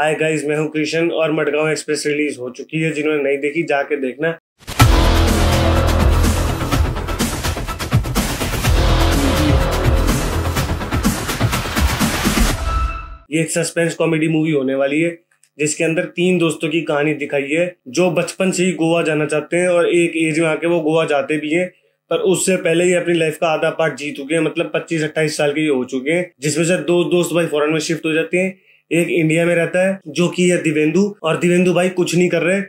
Hi guys मैं हूँ कृष्ण और मडगांव एक्सप्रेस रिलीज़ हो चुकी है, जिन्होंने नहीं देखी, जाके देखना। ये एक सस्पेंस कॉमेडी मूवी होने वाली है, जिसके अंदर तीन दोस्तों की कहानी दिखाई है, जो बचपन से ही गोवा जाना चाहते हैं और एक एज में आके वो गोवा जाते भी हैं, पर उससे पहले ही अपनी लाइफ का आधा पार्ट जी चुके हैं मतलब 25 28 साल के हो चुके हैं, जिसमें से दो दोस्त भाई फॉरन में शिफ्ट हो जाते हैं। एक इंडिया में रहता है, जो कि है दिवेंदु, और दिवेंदु भाई कुछ नहीं कर रहे,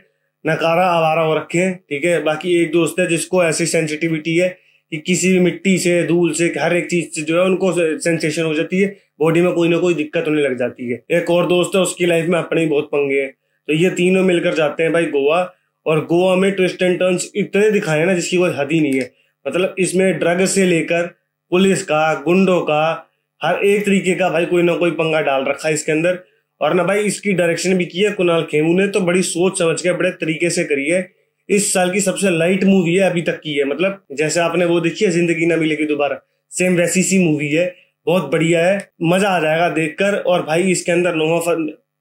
नकारा आवारा हो रखे हैं, ठीक है? बाकी एक दोस्त है जिसको ऐसी सेंसिटिविटी है कि किसी भी मिट्टी से, धूल से, हर एक चीज़ से जो है उनको सेंसेशन हो जाती है बॉडी में कोई ना कोई दिक्कत होने लग जाती है। एक और दोस्त है, उसकी लाइफ में अपने ही बहुत पंगे हैं। तो ये तीनों मिलकर जाते हैं भाई गोवा, और गोवा में ट्विस्ट एंड टर्न्स इतने दिखाए हैं ना, जिसकी कोई हद ही नहीं है। मतलब इसमें ड्रग से लेकर पुलिस का, गुंडों का हर एक तरीके का भाई कोई ना कोई पंगा डाल रखा है इसके अंदर। और ना भाई इसकी डायरेक्शन भी की है, कुणाल खेमू ने तो बड़ी सोच समझ के बड़े तरीके से करी है। इस साल की सबसे लाइट मूवी है, अभी तक की है। मतलब जैसे आपने वो देखी है, ज़िंदगी ना मिलेगी दोबारा। सेम वैसी सी मूवी है। बहुत बढ़िया है। मज़ा आ जाएगा देखकर। और भाई इसके अंदर नोहा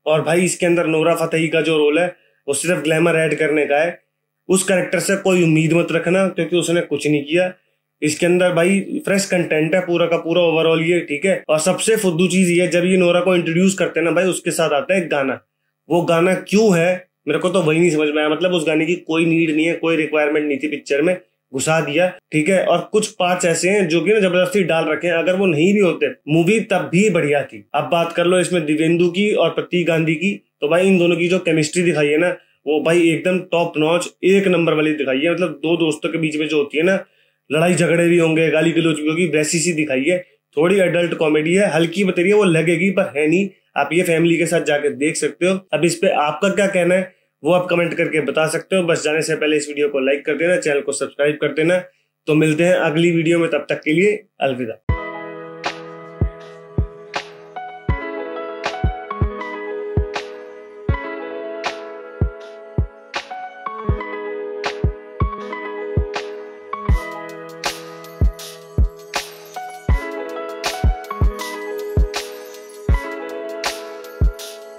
और भाई इसके अंदर नोरा फतेही का जो रोल है, वो सिर्फ़ ग्लैमर ऐड करने का है। उस करेक्टर से कोई उम्मीद मत रखना, क्योंकि उसने कुछ नहीं किया। इसके अंदर भाई फ्रेश कंटेंट है पूरा का पूरा ओवरऑल ये, ठीक है? और सबसे फुद्दू चीज़ ये जब ये नोरा को इंट्रोड्यूस करते हैं ना भाई, उसके साथ आता है गाना। वो गाना क्यों है, मेरे को तो वही नहीं समझ में आया। मतलब उस गाने की कोई नीड नहीं है, कोई रिक्वायरमेंट नहीं थी पिक्चर में। घुसा दिया, ठीक है? और कुछ पार्ट ऐसे हैं जो कि ना ज़बरदस्ती डाल रखे हैं। अगर वो नहीं भी होते मूवी तब भी बढ़िया थी। अब बात कर लो इसमें दिवेंदु की और प्रतीक गांधी की तो भाई इन दोनों की जो केमिस्ट्री दिखाई है ना, वो भाई एकदम टॉप नॉच एक नंबर वाली दिखाई है। मतलब दो दोस्तों के बीच में जो होती है ना लड़ाई झगड़े भी होंगे, गाली गलोच भी होगी, वैसी सी दिखाई है। थोड़ी एडल्ट कॉमेडी है, हल्की बतरी है वो लगेगी, पर है नहीं। आप ये फैमिली के साथ जाके देख सकते हो। अब इस पे आपका क्या कहना है, वो आप कमेंट करके बता सकते हो। बस जाने से पहले इस वीडियो को लाइक कर देना चैनल को सब्सक्राइब कर देना। तो मिलते हैं अगली वीडियो में, तब तक के लिए अलविदा।